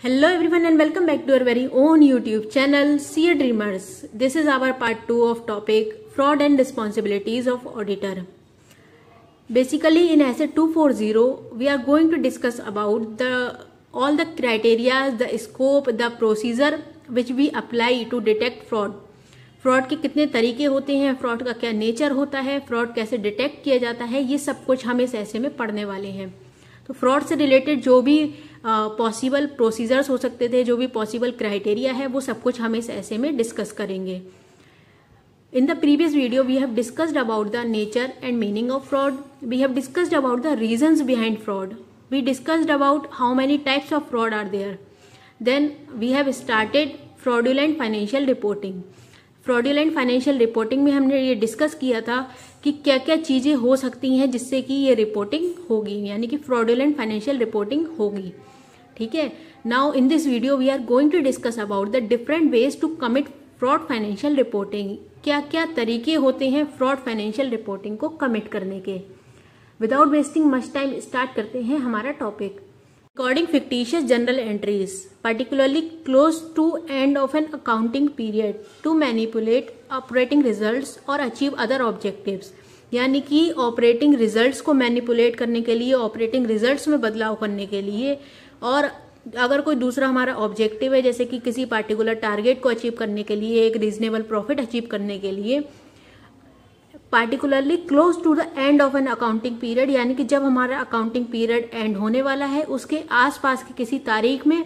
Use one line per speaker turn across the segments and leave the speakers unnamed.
Hello everyone and welcome back to our very own YouTube channel C A dreamers this is our part two of topic fraud and responsibilities of auditor basically in SA two four zero we are going to discuss about the all the criteria the scope the procedure which we apply to detect fraud fraud के कितने तरीके होते हैं fraud का क्या nature होता है fraud कैसे डिटेक्ट किया जाता है, ये सब कुछ हम इस ऐसे में पढ़ने वाले हैं। तो फ्रॉड से रिलेटेड जो भी पॉसिबल प्रोसीजर्स हो सकते थे, जो भी पॉसिबल क्राइटेरिया है, वो सब कुछ हम इस ऐसे में डिस्कस करेंगे। In the previous video we have discussed about the nature and meaning of fraud we have discussed about the reasons behind fraud we discussed about how many types of fraud are there then we have started fraudulent financial reporting fraudulent financial reporting में हमने ये discuss किया था कि क्या क्या चीज़ें हो सकती हैं जिससे कि ये रिपोर्टिंग होगी, यानी कि फ्रॉडुलेंट फाइनेंशियल रिपोर्टिंग होगी। ठीक है? Now in this video we are going to discuss about the different ways to commit fraud financial reporting क्या क्या तरीके होते हैं फ्रॉड फाइनेंशियल रिपोर्टिंग को कमिट करने के? Without wasting much time start करते हैं हमारा topic Recording fictitious general entries particularly close to end of an accounting period, to manipulate operating results और achieve other objectives. यानी कि ऑपरेटिंग रिजल्ट्स को मैनिपुलेट करने के लिए ऑपरेटिंग रिजल्ट्स में बदलाव करने के लिए और अगर कोई दूसरा हमारा ऑब्जेक्टिव है, जैसे कि किसी पार्टिकुलर टारगेट को अचीव करने के लिए, एक रीजनेबल प्रॉफिट अचीव करने के लिए particularly close to the end of an accounting period यानी कि जब हमारा अकाउंटिंग पीरियड एंड होने वाला है, उसके आसपास की किसी तारीख में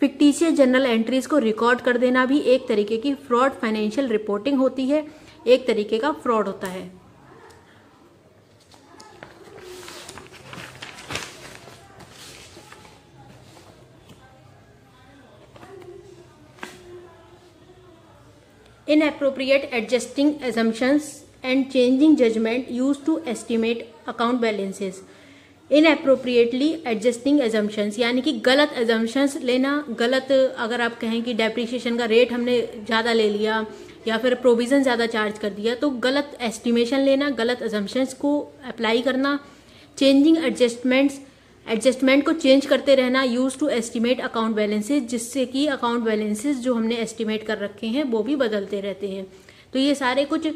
फिक्टिशियस जनरल एंट्रीज को रिकॉर्ड कर देना भी एक तरीके की फ्रॉड फाइनेंशियल रिपोर्टिंग होती है, एक तरीके का फ्रॉड होता है। Inappropriate adjusting assumptions and changing judgment used to estimate account balances. Inappropriately adjusting assumptions यानी कि गलत एजम्पन्स लेना, गलत अगर आप कहें कि डेप्रिसिएशन का रेट हमने ज़्यादा ले लिया या फिर प्रोविज़न ज़्यादा चार्ज कर दिया तो गलत एस्टिमेशन लेना, गलत एजम्पन्स को अप्लाई करना चेंजिंग एडजस्टमेंट्स एडजस्टमेंट को चेंज करते रहना used to estimate account balances जिससे कि अकाउंट बैलेंसेज जो हमने एस्टिमेट कर रखे हैं वो भी बदलते रहते हैं। तो ये सारे कुछ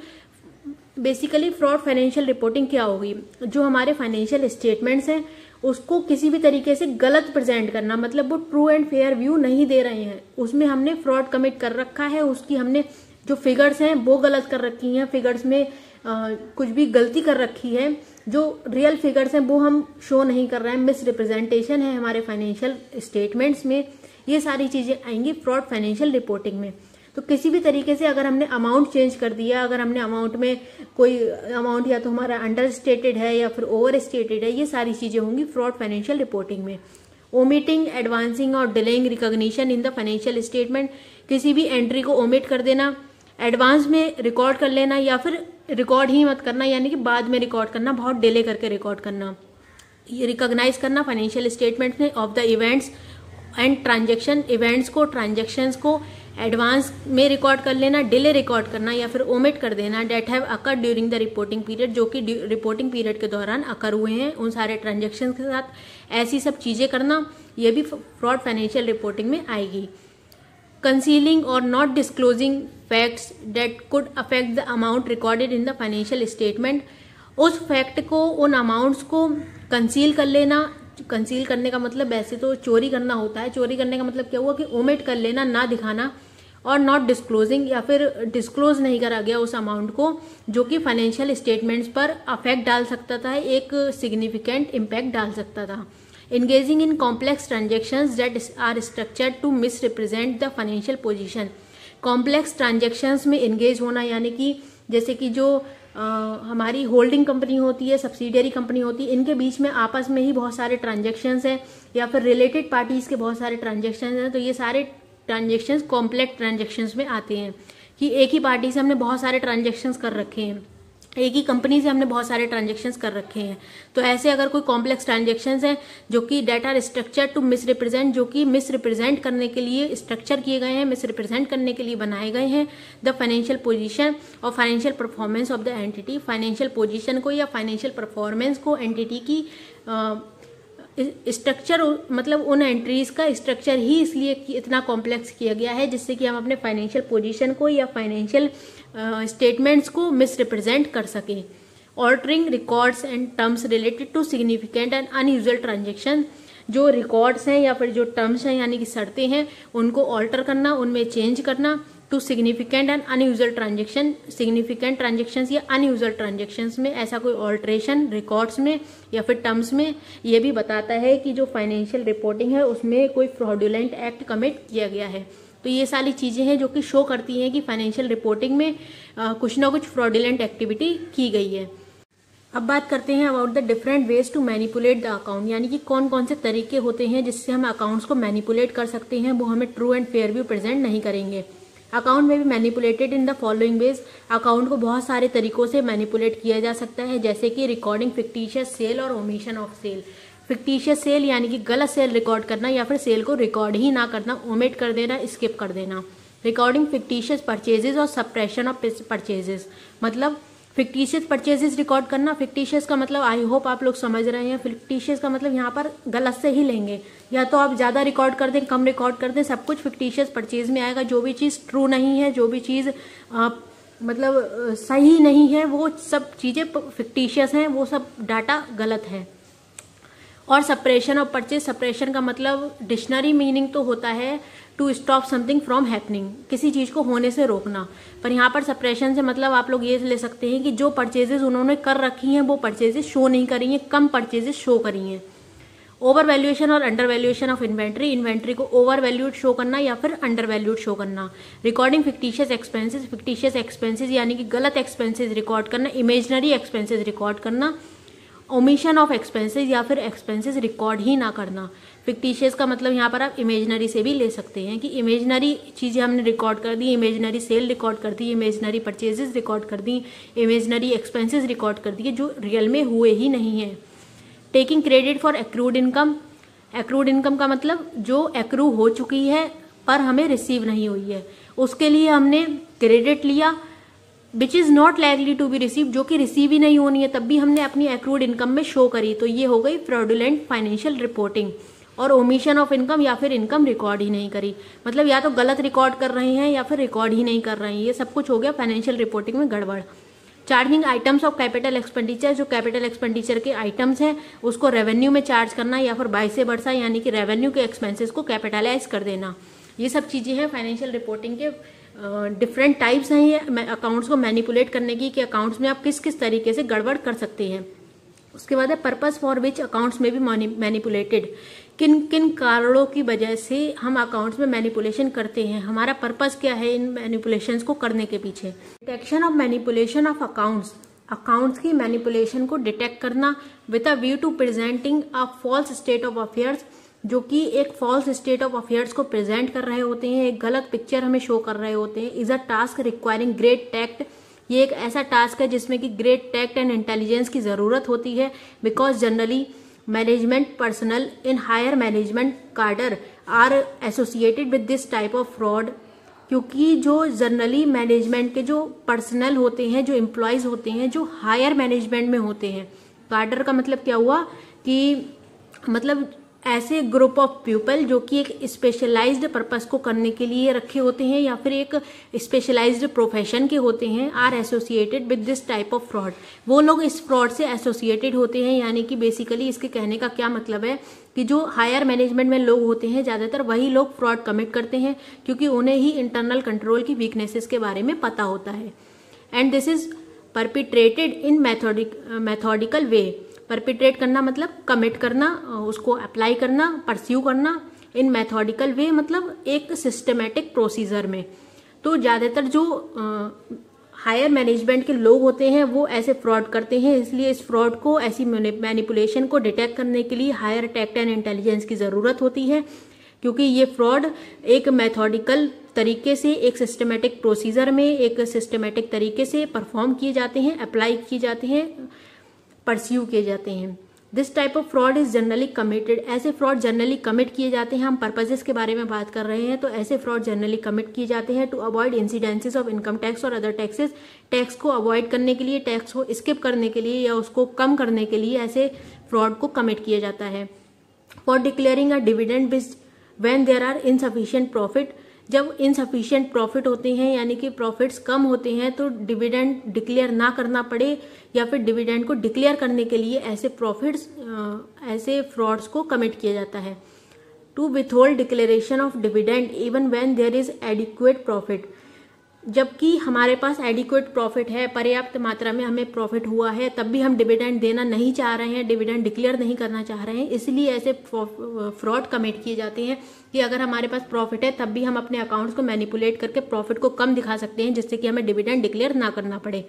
बेसिकली फ्रॉड फाइनेंशियल रिपोर्टिंग क्या होगी? जो हमारे फाइनेंशियल स्टेटमेंट्स हैं उसको किसी भी तरीके से गलत प्रेजेंट करना मतलब वो ट्रू एंड फेयर व्यू नहीं दे रहे हैं। उसमें हमने फ्रॉड कमिट कर रखा है उसकी हमने जो फिगर्स हैं वो गलत कर रखी हैं। फिगर्स में आ, कुछ भी गलती कर रखी है जो रियल फिगर्स हैं, वो हम शो नहीं कर रहे हैं मिस रिप्रेजेंटेशन है हमारे फाइनेंशियल स्टेटमेंट्स में। ये सारी चीज़ें आएँगी फ्रॉड फाइनेंशियल रिपोर्टिंग में। तो किसी भी तरीके से अगर हमने अमाउंट चेंज कर दिया, अगर हमने अमाउंट में कोई अमाउंट या तो हमारा अंडर स्टेटेड है या फिर ओवर स्टेटेड है, ये सारी चीज़ें होंगी फ्रॉड फाइनेंशियल रिपोर्टिंग में। ओमिटिंग एडवांसिंग और delaying recognition in the financial statement किसी भी एंट्री को ओमिट कर देना एडवांस में रिकॉर्ड कर लेना या फिर रिकॉर्ड ही मत करना, यानी कि बाद में रिकॉर्ड करना, बहुत डिले करके रिकॉर्ड करना। ये रिकॉग्नाइज करना फाइनेंशियल स्टेटमेंट में of the events and transaction events को ट्रांजेक्शन्स को एडवांस में रिकॉर्ड कर लेना डिले रिकॉर्ड करना या फिर ओमिट कर देना that have occur during the reporting period जो कि रिपोर्टिंग पीरियड के दौरान अकर हुए हैं, उन सारे ट्रांजेक्शन के साथ ऐसी सब चीज़ें करना, ये भी फ्रॉड फाइनेंशियल रिपोर्टिंग में आएगी। कंसीलिंग और not disclosing facts that could affect the amount recorded in the financial statement उस फैक्ट को, उन अमाउंट्स को कंसील कर लेना। कंसील करने का मतलब वैसे तो चोरी करना होता है। चोरी करने का मतलब क्या हुआ कि ओमिट कर लेना, ना दिखाना और नॉट डिस्क्लोजिंग या फिर डिस्क्लोज नहीं करा गया उस अमाउंट को, जो कि फाइनेंशियल स्टेटमेंट्स पर अफेक्ट डाल सकता था, एक सिग्निफिकेंट इम्पैक्ट डाल सकता था। Engaging in complex transactions that are structured to misrepresent the financial position. Complex transactions में एंगेज होना यानी कि जैसे कि जो आ, हमारी होल्डिंग कंपनी होती है सब्सिडियरी कंपनी होती है इनके बीच में आपस में ही बहुत सारे ट्रांजेक्शन्स हैं या फिर रिलेटेड पार्टीज़ के बहुत सारे ट्रांजेक्शन हैं तो ये सारे ट्रांजेक्शन्स कॉम्प्लेक्स ट्रांजेक्शन्स में आते हैं कि एक ही पार्टी से हमने बहुत सारे ट्रांजेक्शन्स कर रखे हैं। एक ही कंपनी से हमने बहुत सारे ट्रांजेक्शन कर रखे हैं। तो ऐसे अगर कोई कॉम्प्लेक्स ट्रांजेक्शन हैं, जो कि that are structure to misrepresent जो कि मिस रिप्रेजेंट करने के लिए स्ट्रक्चर किए गए हैं मिस रिप्रेजेंट करने के लिए बनाए गए हैं द फाइनेंशियल पोजिशन और financial performance of the entity financial position को या फाइनेंशियल परफॉर्मेंस को एंटिटी की स्ट्रक्चर मतलब उन एंट्रीज का स्ट्रक्चर ही इसलिए इतना कॉम्प्लेक्स किया गया है जिससे कि हम अपने फाइनेंशियल पोजीशन को या फाइनेंशियल स्टेटमेंट्स को मिस रिप्रेजेंट कर सकें। Altering records and terms related to significant and unusual transaction जो रिकॉर्ड्स हैं या फिर जो टर्म्स हैं, यानी कि शर्तें हैं, उनको ऑल्टर करना, उनमें चेंज करना to significant and unusual transaction significant transaction या अनयूजल ट्रांजेक्शन में ऐसा कोई ऑल्ट्रेशन रिकॉर्ड्स में या फिर टर्म्स में ये भी बताता है कि जो फाइनेंशियल रिपोर्टिंग है उसमें कोई फ्रॉडुलेंट एक्ट कमिट किया गया है। तो ये सारी चीज़ें हैं जो कि शो करती हैं कि फाइनेंशियल रिपोर्टिंग में आ, कुछ ना कुछ फ्रॉडुलेंट एक्टिविटी की गई है। अब बात करते हैं about the different ways to manipulate the account यानी कि कौन कौन से तरीके होते हैं जिससे हम अकाउंट्स को मैनिपुलेट कर सकते हैं वो हमें true and fair view present नहीं करेंगे। अकाउंट में भी manipulated in the following ways account को बहुत सारे तरीकों से मैनिपुलेट किया जा सकता है, जैसे कि रिकॉर्डिंग फिक्टिशियस सेल और omission of sale fictitious sale यानी कि गलत सेल रिकॉर्ड करना या फिर सेल को रिकॉर्ड ही ना करना ओमिट कर देना स्किप कर देना. रिकॉर्डिंग फिक्टिशियस परचेजेज और सप्रेशन ऑफ़ परचेजेस मतलब फिक्टिशियस परचेजेस रिकॉर्ड करना फिक्टिशियस का मतलब आई होप आप लोग समझ रहे हैं फिक्टिशियस का मतलब यहाँ पर गलत से ही लेंगे। या तो आप ज़्यादा रिकॉर्ड कर दें, कम रिकॉर्ड कर दें, सब कुछ फिक्टिशियस परचेज में आएगा। जो भी चीज़ ट्रू नहीं है, जो भी चीज़ मतलब सही नहीं है, वो सब चीज़ें फिक्टिशियस हैं, वो सब डाटा गलत है। और सप्रेशन ऑफ़ परचेज सप्रेशन का मतलब डिक्शनरी मीनिंग तो होता है to stop something from happening किसी चीज़ को होने से रोकना। पर यहाँ पर सप्रेशन से मतलब आप लोग ये ले सकते हैं कि जो परचेजेस उन्होंने कर रखी हैं, वो परचेजेस शो नहीं करी हैं, कम परचेजेस शो करी हैं। ओवर वैल्यूएशन और under valuation of inventory inventory को ओवर वैल्यूड शो करना या फिर अंडर वैल्यूड शो करना। Recording fictitious expenses fictitious expenses यानी कि गलत एक्सपेंसेस रिकॉर्ड करना इमेजनरी एक्सपेंसेस रिकॉर्ड करना ओमिशन ऑफ़ एक्सपेंसेस या फिर एक्सपेंसेस रिकॉर्ड ही ना करना। फिक्टिशियस का मतलब यहाँ पर आप इमेजनरी से भी ले सकते हैं कि इमेजनरी चीज़ें हमने रिकॉर्ड कर दी इमेजनरी सेल रिकॉर्ड कर दी इमेजनरी परचेजेस रिकॉर्ड कर दी इमेजनरी एक्सपेंसेस रिकॉर्ड कर दिए, जो रियल में हुए ही नहीं हैं। Taking credit for accrued income accrued income का मतलब जो एक्रू हो चुकी है, पर हमें रिसीव नहीं हुई है। उसके लिए हमने क्रेडिट लिया which is not likely to be receive जो कि रिसीव ही नहीं होनी है, तब भी हमने अपनी एक्रूड इनकम में शो करी तो ये हो गई फ्रॉडुलेंट फाइनेंशियल रिपोर्टिंग और ओमिशन ऑफ़ इनकम या फिर इनकम रिकॉर्ड ही नहीं करी। मतलब या तो गलत रिकॉर्ड कर रहे हैं या फिर रिकॉर्ड ही नहीं कर रहे हैं। ये सब कुछ हो गया फाइनेंशियल रिपोर्टिंग में गड़बड़। Charging items of capital expenditure जो कैपिटल एक्सपेंडिचर के आइटम्स हैं, उसको रेवेन्यू में चार्ज करना या फिर बाई से वर्षा यानी कि रेवेन्यू के एक्सपेंसेस को कैपिटलाइज कर देना। ये सब चीज़ें हैं फाइनेंशियल रिपोर्टिंग के डिफरेंट टाइप्स हैं ये। अकाउंट्स को मैनिपुलेट करने की कि अकाउंट्स में आप किस किस तरीके से गड़बड़ कर सकते हैं। उसके बाद है पर्पज फॉर विच अकाउंट्स में भी मैनिपुलेटेड किन किन कारणों की वजह से हम अकाउंट्स में मैनिपुलेशन करते हैं? हमारा पर्पज क्या है इन मैनिपुलेशन को करने के पीछे? Detection of manipulation of accounts accounts की मैनिपुलेशन को डिटेक्ट करना with a view to presenting a false state of affairs जो कि एक फॉल्स स्टेट ऑफ़ अफेयर्स को प्रेजेंट कर रहे होते हैं, एक गलत पिक्चर हमें शो कर रहे होते हैं is a task requiring great tact ये एक ऐसा टास्क है जिसमें कि ग्रेट टैक्ट एंड इंटेलिजेंस की ज़रूरत होती है because generally management personnel in higher management cadre are associated with this type of fraud क्योंकि जो जनरली मैनेजमेंट के जो पर्सनल होते हैं, जो एम्प्लॉयज़ होते हैं, जो हायर मैनेजमेंट में होते हैं कार्डर का मतलब क्या हुआ कि मतलब ऐसे ग्रुप ऑफ़ पीपल जो कि एक स्पेशलाइज्ड पर्पस को करने के लिए रखे होते हैं या फिर एक स्पेशलाइज्ड प्रोफेशन के होते हैं are associated with this type of fraud वो लोग इस फ्रॉड से एसोसिएटेड होते हैं, यानी कि बेसिकली इसके कहने का क्या मतलब है कि जो हायर मैनेजमेंट में लोग होते हैं, ज़्यादातर वही लोग फ्रॉड कमिट करते हैं, क्योंकि उन्हें ही इंटरनल कंट्रोल की वीकनेसेस के बारे में पता होता है। And this is perpetrated in methodic methodical way perpetrate करना मतलब कमिट करना, उसको अप्लाई करना परस्यू करना इन मैथोडिकल वे मतलब एक सिस्टमेटिक प्रोसीजर में। तो ज़्यादातर जो हायर मैनेजमेंट के लोग होते हैं, वो ऐसे फ्रॉड करते हैं, इसलिए इस फ्रॉड को, ऐसी मैनिपुलेशन को डिटेक्ट करने के लिए हायर टेक्ट एंड इंटेलिजेंस की ज़रूरत होती है, क्योंकि ये फ्रॉड एक मैथोडिकल तरीके से, एक सिस्टमेटिक प्रोसीजर में, एक सिस्टमेटिक तरीके से परफॉर्म किए जाते हैं अप्लाई किए जाते हैं परस्यू किए जाते हैं। This type of fraud is generally committed ऐसे फ्रॉड जनरली कमिट किए जाते हैं। हम पर्पजेस के बारे में बात कर रहे हैं तो ऐसे फ्रॉड जनरली कमिट किए जाते हैं to avoid incidences of income tax और अदर टैक्सेस टैक्स को अवॉइड करने के लिए टैक्स को स्किप करने के लिए या उसको कम करने के लिए ऐसे फ्रॉड को कमिट किया जाता है। For declaring a dividend when there are insufficient profit जब इनसफिशियंट प्रॉफिट होते हैं, यानी कि प्रॉफिट्स कम होते हैं तो डिविडेंड डिक्लेयर ना करना पड़े या फिर डिविडेंड को डिक्लेयर करने के लिए ऐसे प्रॉफिट्स ऐसे फ्रॉड्स को कमिट किया जाता है। To withhold declaration of dividend even when there is adequate profit जबकि हमारे पास एडिक्वेट प्रॉफिट है, पर्याप्त मात्रा में हमें प्रॉफिट हुआ है, तब भी हम डिविडेंड देना नहीं चाह रहे हैं डिविडेंड डिक्लेयर नहीं करना चाह रहे हैं, इसलिए ऐसे फ्रॉड कमिट किए जाते हैं कि अगर हमारे पास प्रॉफिट है, तब भी हम अपने अकाउंट्स को मैनिपुलेट करके प्रॉफिट को कम दिखा सकते हैं, जिससे कि हमें डिविडेंड डिक्लेयर ना करना पड़े।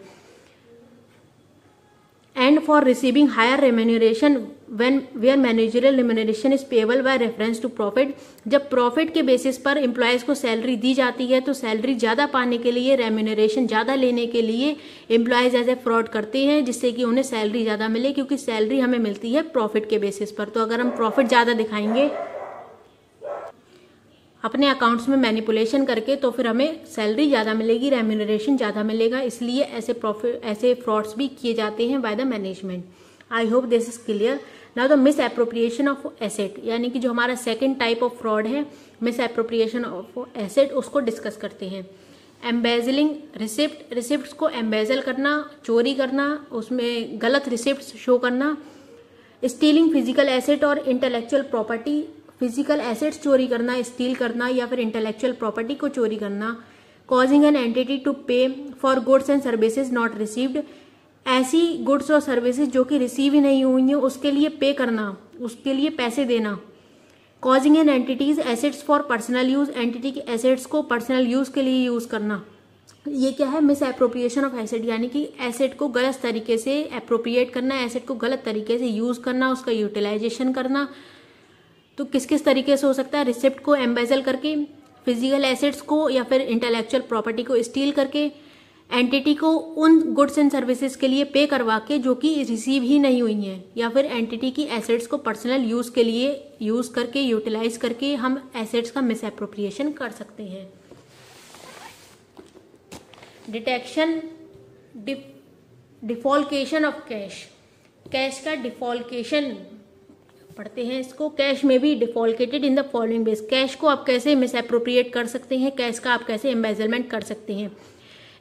And for receiving higher remuneration when, where managerial remuneration is payable by reference to profit. जब प्रॉफिट के बेसिस पर एम्प्लॉयज़ को सैलरी दी जाती है तो सैलरी ज़्यादा पाने के लिए रेम्यूनरेशन ज़्यादा लेने के लिए एम्प्लॉयज़ ऐसे फ्रॉड करते हैं, जिससे कि उन्हें सैलरी ज़्यादा मिले, क्योंकि सैलरी हमें मिलती है प्रॉफिट के बेसिस पर। तो अगर हम प्रॉफिट ज़्यादा दिखाएँगे अपने अकाउंट्स में मैनिपुलेशन करके तो फिर हमें सैलरी ज़्यादा मिलेगी रेम्यूनरेशन ज़्यादा मिलेगा, इसलिए ऐसे प्रॉफिट ऐसे फ्रॉड्स भी किए जाते हैं by the management I hope this is clear now the misappropriation of asset यानी कि जो हमारा सेकेंड टाइप ऑफ़ फ्रॉड है मिस एप्रोप्रिएशन ऑफ़ एसेट उसको डिस्कस करते हैं. एम्बेजलिंग रिसिप्ट रिसिप्ट को एम्बेजल करना, चोरी करना, उसमें गलत रिसिप्ट शो करना स्टीलिंग फ़िज़िकल एसेट और इंटेलेक्चुअल प्रॉपर्टी फ़िज़िकल एसेट्स चोरी करना स्टील करना या फिर इंटेलेक्चुअल प्रॉपर्टी को चोरी करना causing an entity to pay for goods and services not received ऐसी गुड्स और सर्विसेज़ जो कि रिसीव ही नहीं हुई हैं, उसके लिए पे करना, उसके लिए पैसे देना causing an entity's assets for personal use entity के एसेट्स को पर्सनल यूज़ के लिए यूज़ करना। ये क्या है? मिस अप्रोप्रिएशन ऑफ़ एसेट यानी कि एसेट को गलत तरीके से अप्रोप्रिएट करना एसेट को गलत तरीके से यूज़ करना, उसका यूटिलाइजेशन करना तो किस किस तरीके से हो सकता है? रिसिप्ट को एम्बेजल करके फ़िज़िकल एसेट्स को या फिर इंटेलेक्चुअल प्रॉपर्टी को स्टील करके एंटिटी को उन गुड्स एंड सर्विसेज़ के लिए पे करवा के, जो कि रिसीव ही नहीं हुई हैं, या फिर एंटिटी की एसेट्स को पर्सनल यूज़ के लिए यूज़ करके यूटिलाइज करके हम एसेट्स का मिस अप्रोप्रिएशन कर सकते हैं। Detection defalcation of cash cash का डिफॉल्केशन पढ़ते हैं इसको कैश में भी defalcated in the following base cash को आप कैसे मिस अप्रोप्रिएट कर सकते हैं? कैश का आप कैसे एम्बेजलमेंट कर सकते हैं?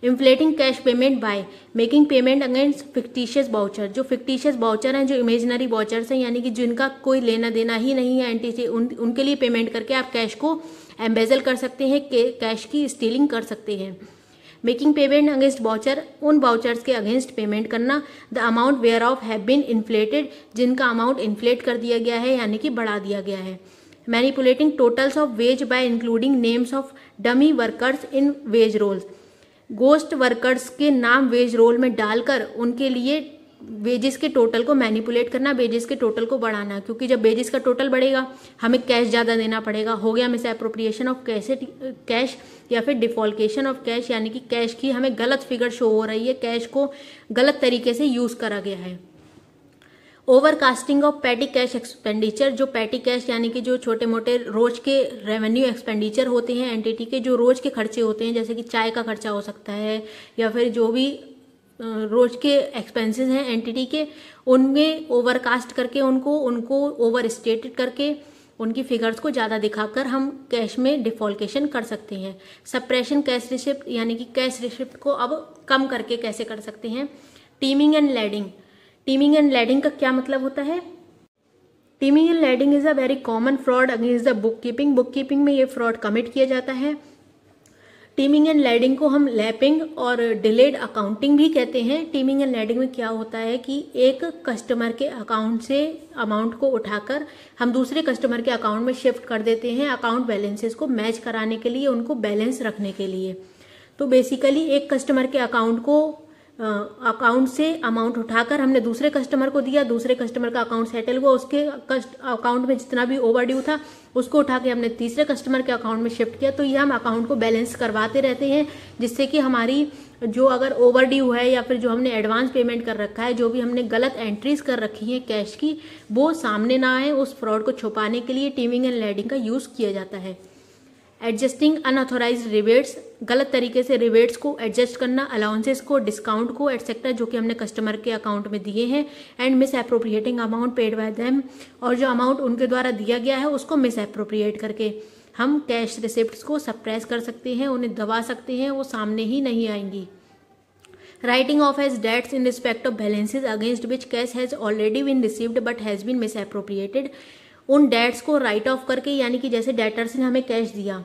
Inflating cash payment by making payment against fictitious voucher जो फिक्टिशियस बाउचर हैं जो इमेजनरी बाउचर्स हैं यानी कि जिनका कोई लेना देना ही नहीं है एंटी उन, उनके लिए पेमेंट करके आप कैश को एम्बेजल कर सकते हैं कैश की स्टीलिंग कर सकते हैं। मेकिंग पेमेंट अगेंस्ट बाउचर उन बाउचर्स के अगेंस्ट पेमेंट करना the amount whereof have been inflated जिनका अमाउंट इन्फ्लेट कर दिया गया है, यानी कि बढ़ा दिया गया है। Manipulating totals of wage by including names of dummy workers in wage rolls ghost workers के नाम वेज रोल में डालकर, उनके लिए वेजेस के टोटल को मैनिपुलेट करना वेजेस के टोटल को बढ़ाना, क्योंकि जब वेजेस का टोटल बढ़ेगा, हमें कैश ज़्यादा देना पड़ेगा। हो गया misappropriation of cash cash या फिर डिफॉल्केशन ऑफ़ कैश यानी कि कैश की हमें गलत फिगर शो हो रही है। कैश को गलत तरीके से यूज़ करा गया है। Overcasting of petty cash expenditure जो पैटी कैश यानी कि जो छोटे मोटे रोज के रेवेन्यू एक्सपेंडिचर होते हैं एंटिटी के, जो रोज के खर्चे होते हैं, जैसे कि चाय का खर्चा हो सकता है, या फिर जो भी रोज के एक्सपेंसेस हैं एंटिटी के, उनमें ओवरकास्ट करके उनको उनको ओवर स्टेटेड करके उनकी फिगर्स को ज़्यादा दिखाकर हम कैश में डिफॉल्केशन कर सकते हैं। सप्रेशन कैश रिसिप्ट यानी कि कैश रिसिप्ट को अब कम करके कैसे कर सकते हैं? Teeming and lading teeming and lading का क्या मतलब होता है? Teeming and lading is a very common fraud against the bookkeeping bookkeeping में ये फ्रॉड कमिट किया जाता है। टीमिंग एंड लैडिंग को हम लैपिंग और डिलेड अकाउंटिंग भी कहते हैं। टीमिंग एंड लैडिंग में क्या होता है कि एक कस्टमर के अकाउंट से अमाउंट को उठाकर हम दूसरे कस्टमर के अकाउंट में शिफ्ट कर देते हैं अकाउंट बैलेंसेस को मैच कराने के लिए, उनको बैलेंस रखने के लिए। तो बेसिकली एक कस्टमर के अकाउंट को अकाउंट से अमाउंट उठाकर हमने दूसरे कस्टमर को दिया, दूसरे कस्टमर का अकाउंट सेटल हुआ, उसके अकाउंट में जितना भी ओवर ड्यू था, उसको उठा के हमने तीसरे कस्टमर के अकाउंट में शिफ्ट किया। तो ये हम अकाउंट को बैलेंस करवाते रहते हैं, जिससे कि हमारी जो अगर ओवर ड्यू है या फिर जो हमने एडवांस पेमेंट कर रखा है, जो भी हमने गलत एंट्रीज कर रखी है कैश की, वो सामने ना आए, उस फ्रॉड को छुपाने के लिए टीमिंग एंड लैडिंग का यूज़ किया जाता है। एडजस्टिंग अनऑथोराइज रिवेट्स गलत तरीके से रिवेट्स को एडजस्ट करना अलाउंसेस को डिस्काउंट को एटसेट्रा जो कि हमने कस्टमर के अकाउंट में दिए हैं and misappropriating amount paid by them और जो अमाउंट उनके द्वारा दिया गया है, उसको मिस अप्रोप्रिएट करके हम कैश रिसिप्ट को सप्रेस कर सकते हैं, उन्हें दबा सकते हैं, वो सामने ही नहीं आएँगी। Writing off has debts in respect of balances against which cash has already been received but has been misappropriated उन डेट्स को राइट ऑफ़ करके, यानी कि जैसे डेटर्स ने हमें कैश दिया,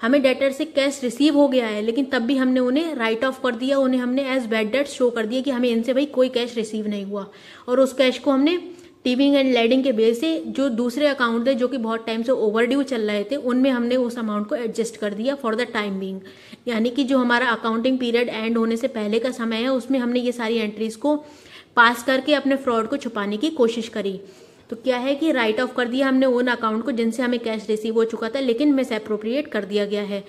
हमें डेटर से कैश रिसीव हो गया है, लेकिन तब भी हमने उन्हें राइट ऑफ़ कर दिया, उन्हें हमने एज बैड डेट शो कर दिया कि हमें इनसे भाई कोई कैश रिसीव नहीं हुआ। और उस कैश को हमने टीविंग एंड लेडिंग के बेस से, जो दूसरे अकाउंट थे, जो कि बहुत टाइम से ओवर ड्यू चल रहे थे, उनमें हमने उस अमाउंट को एडजस्ट कर दिया फॉर द टाइम बिंग यानी कि जो हमारा अकाउंटिंग पीरियड एंड होने से पहले का समय है, उसमें हमने ये सारी एंट्रीज को पास करके अपने फ्रॉड को छुपाने की कोशिश करी। तो क्या है कि राइट ऑफ़ कर दिया हमने उन अकाउंट को जिनसे हमें कैश रिसीव हो चुका था, लेकिन मिस अप्रोप्रिएट कर दिया गया है।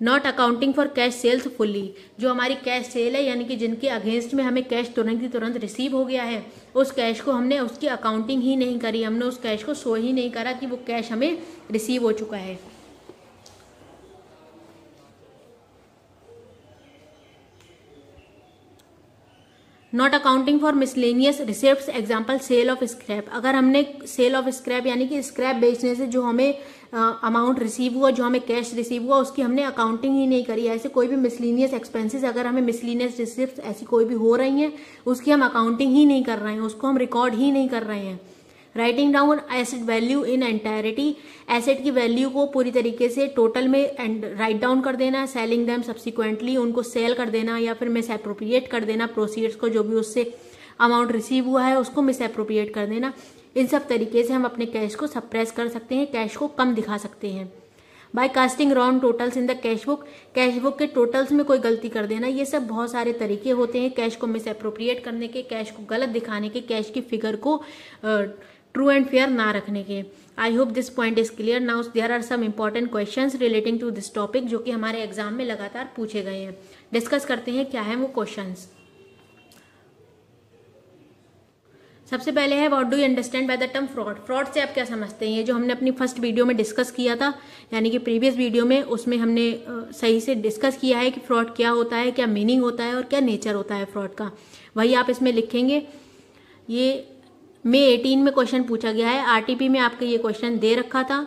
Not accounting for cash sales fully जो हमारी कैश सेल है, यानी कि जिनके अगेंस्ट में हमें कैश तुरंत ही तुरंत रिसीव हो गया है, उस कैश को हमने उसकी अकाउंटिंग ही नहीं करी, हमने उस कैश को शो ही नहीं करा कि वो कैश हमें रिसीव हो चुका है। Not accounting for miscellaneous receipt example sale of scrap अगर हमने सेल ऑफ़ स्क्रैप यानी कि स्क्रैप बेचने से जो हमें अमाउंट uh, रिसीव हुआ जो हमें कैश रिसीव हुआ उसकी हमने अकाउंटिंग ही नहीं करी ऐसे कोई भी मिसलिनियस एक्सपेंसेस अगर हमें मिसलिनियस रिसिप्ट ऐसी कोई भी हो रही हैं उसकी हम अकाउंटिंग ही नहीं कर रहे हैं उसको हम रिकॉर्ड ही नहीं कर रहे हैं। Writing down asset value in entirety asset की वैल्यू को पूरी तरीके से टोटल में एंड राइट डाउन कर देना सेलिंग दैम सब्सिक्वेंटली उनको सेल कर देना या फिर मिस अप्रोप्रिएट कर देना प्रोसीड्स को जो भी उससे अमाउंट रिसीव हुआ है, उसको मिस अप्रोप्रिएट कर देना। इन सब तरीके से हम अपने कैश को सप्रेस कर सकते हैं कैश को कम दिखा सकते हैं। By casting round totals in the cash book cash book के टोटल्स में कोई गलती कर देना, ये सब बहुत सारे तरीके होते हैं कैश को मिस अप्रोप्रिएट करने के कैश को गलत दिखाने के कैश की फिगर को ट्रू एंड फेयर ना रखने के। I hope this point is clear now there are some important question relating to this topic जो कि हमारे एग्ज़ाम में लगातार पूछे गए हैं। डिस्कस करते हैं क्या है वो क्वेश्चन सबसे पहले है what do you understand by the term fraud fraud से आप क्या समझते हैं? ये जो हमने अपनी फ़र्स्ट वीडियो में डिस्कस किया था, यानी कि प्रीवियस वीडियो में, उसमें हमने सही से डिस्कस किया है कि फ्रॉड क्या होता है, क्या मीनिंग होता है और क्या नेचर होता है फ्रॉड का। वही आप इसमें लिखेंगे, ये मे 18 में क्वेश्चन पूछा गया है। आरटीपी में आपका ये क्वेश्चन दे रखा था।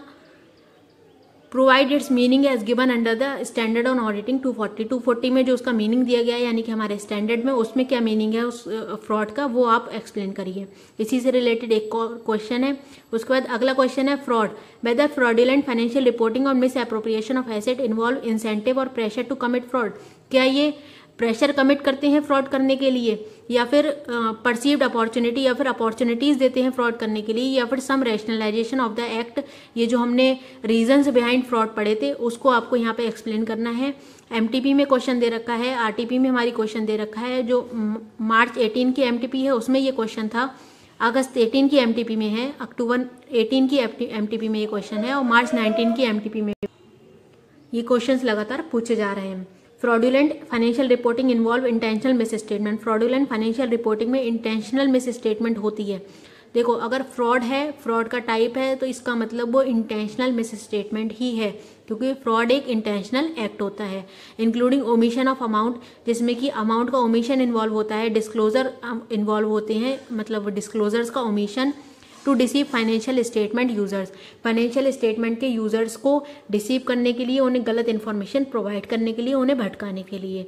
Provide its meaning as given under the standard on auditing 240 240 में जो उसका मीनिंग दिया गया है, यानी कि हमारे स्टैंडर्ड में, उसमें क्या मीनिंग है, उस फ्रॉड का, वो आप एक्सप्लेन करिए। इसी से रिलेटेड एक क्वेश्चन है। उसके बाद अगला क्वेश्चन है fraud whether fraudulent financial reporting और misappropriation of asset involve incentive और प्रेशर टू कमिट फ्रॉड क्या ये प्रेशर कमिट करते हैं फ्रॉड करने के लिए, या फिर परसीव्ड अपॉर्चुनिटी या फिर अपॉर्चुनिटीज़ देते हैं फ्रॉड करने के लिए, या फिर some rationalisation of the act ये जो हमने रीजंस बिहाइंड फ्रॉड पढ़े थे, उसको आपको यहाँ पे एक्सप्लेन करना है। एमटीपी में क्वेश्चन दे रखा है आरटीपी में हमारी क्वेश्चन दे रखा है, जो मार्च 18 की एमटीपी है, उसमें ये क्वेश्चन था। अगस्त 18 की एमटीपी में है अक्टूबर 18 की एमटीपी में ये क्वेश्चन है, और मार्च 19 की एमटीपी में ये क्वेश्चंस लगातार पूछे जा रहे हैं। Fraudulent financial reporting involve intentional misstatement fraudulent financial reporting में इंटेंशनल मिस स्टेटमेंट होती है। देखो, अगर फ्रॉड है फ्रॉड का टाइप है तो इसका मतलब वो इंटेंशनल मिस स्टेटमेंट ही है, क्योंकि फ्रॉड एक इंटेंशनल एक्ट होता है इंक्लूडिंग ओमिशन ऑफ़ अमाउंट जिसमें कि अमाउंट का ओमिशन इन्वॉल्व होता है डिस्क्लोजर इन्वॉल्व होते हैं मतलब डिस्क्लोजर्स का omission to deceive financial statement users financial statement के यूज़र्स को डिसीव करने के लिए, उन्हें गलत इन्फॉर्मेशन प्रोवाइड करने के लिए, उन्हें भटकाने के लिए।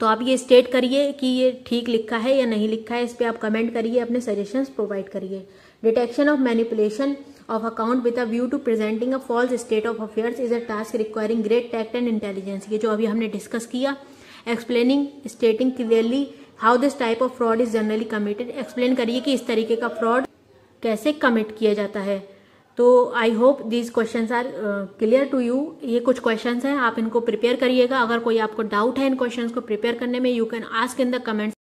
तो आप ये स्टेट करिए कि ये ठीक लिखा है या नहीं लिखा है, इस पर आप कमेंट करिए, अपने सजेशंस प्रोवाइड करिए। Detection of manipulation of account with a view to presenting a false state of affairs is a task requiring great tact and intelligence ये जो अभी हमने डिस्कस किया explaining stating clearly how this type of fraud is generally committed explain करिए कि इस तरीके का फ्रॉड कैसे कमिट किया जाता है? तो I hope these questions are clear to you ये कुछ क्वेश्चन हैं, आप इनको प्रिपेयर करिएगा। अगर कोई आपको डाउट है इन क्वेश्चन को प्रिपेयर करने में you can ask in the comments